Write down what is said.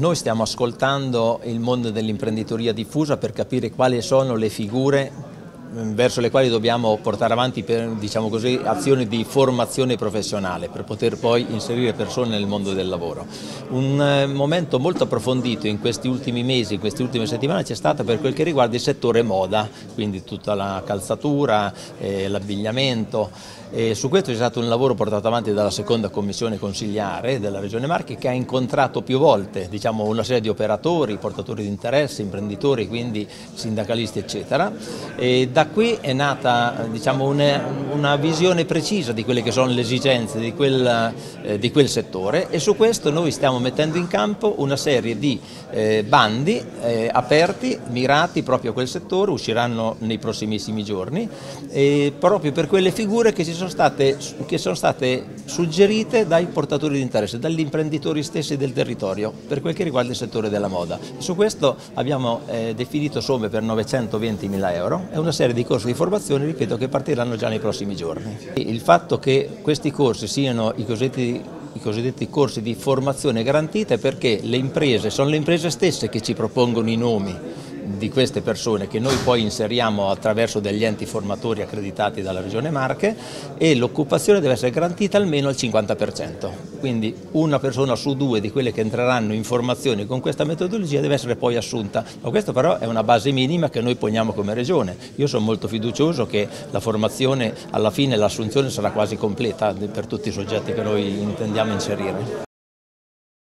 Noi stiamo ascoltando il mondo dell'imprenditoria diffusa per capire quali sono le figure verso le quali dobbiamo portare avanti per, diciamo così, azioni di formazione professionale per poter poi inserire persone nel mondo del lavoro. Un eh, momento molto approfondito in questi ultimi mesi, in queste ultime settimane c'è stato per quel che riguarda il settore moda, quindi tutta la calzatura, eh, l'abbigliamento e su questo c'è stato un lavoro portato avanti dalla seconda commissione consigliare della Regione Marche che ha incontrato più volte diciamo, una serie di operatori, portatori di interesse, imprenditori, quindi sindacalisti eccetera. E da qui è nata diciamo, una, una, visione precisa di quelle che sono le esigenze di quel, eh, di quel, settore e su questo noi stiamo mettendo in campo una serie di eh, bandi eh, aperti, mirati proprio a quel settore, usciranno nei prossimissimi giorni, proprio per quelle figure che sono state, che sono state suggerite dai portatori di interesse, dagli imprenditori stessi del territorio per quel che riguarda il settore della moda. Su questo abbiamo eh, definito somme per 920 mila euro e una serie di corsi di formazione, ripeto, che partiranno già nei prossimi giorni. Il fatto che questi corsi siano i cosiddetti i cosiddetti corsi di formazione garantita è perché le imprese, sono le imprese stesse che ci propongono i nomi di queste persone che noi poi inseriamo attraverso degli enti formatori accreditati dalla Regione Marche e l'occupazione deve essere garantita almeno al 50%. Quindi una persona su due di quelle che entreranno in formazione con questa metodologia deve essere poi assunta. Ma questa però è una base minima che noi poniamo come Regione. Io sono molto fiducioso che la formazione alla fine, l'assunzione sarà quasi completa per tutti i soggetti che noi intendiamo inserire.